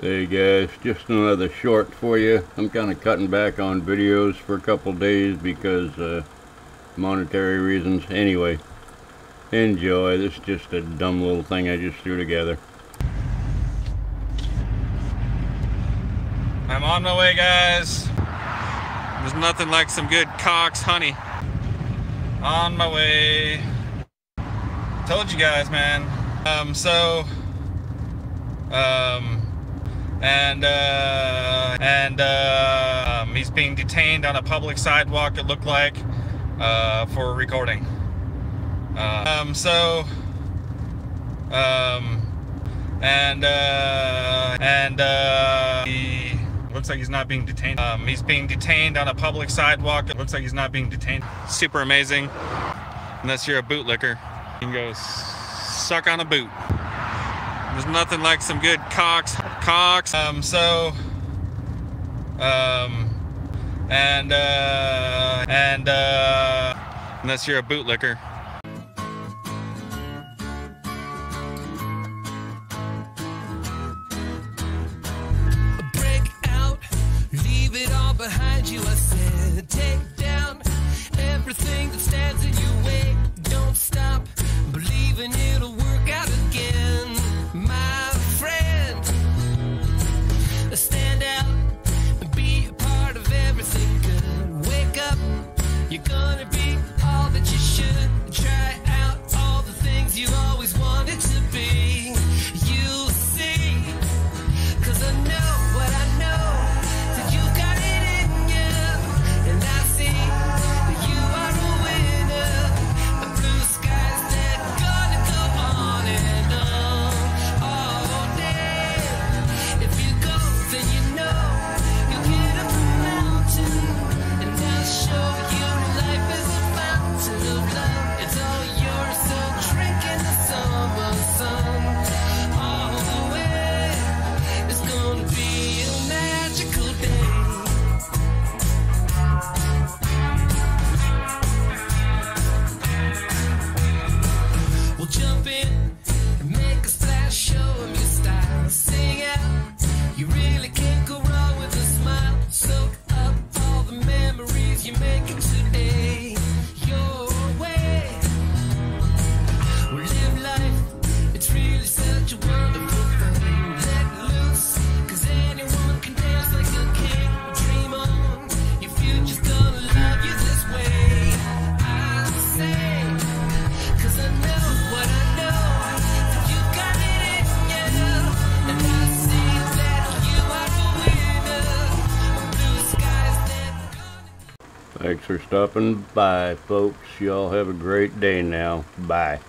Hey guys, just another short for you. I'm kind of cutting back on videos for a couple days because uh, monetary reasons. Anyway, enjoy. This is just a dumb little thing I just threw together. I'm on my way, guys. There's nothing like some good Cox honey. On my way. Told you guys, man. Um, so, um, and uh, and uh, um, he's being detained on a public sidewalk. It looked like uh, for recording. Uh, um, so, um, and uh, and uh, he looks like he's not being detained. Um, he's being detained on a public sidewalk. It looks like he's not being detained. Super amazing. Unless you're a bootlicker, you can go suck on a boot. There's nothing like some good Cox. Cox. Um, so, um, and, uh, and, uh, unless you're a bootlicker. break out, leave it all behind you. I said, take down everything that stands in your way. You're gonna be all that you should. Try Thanks for stopping by, folks. Y'all have a great day now. Bye.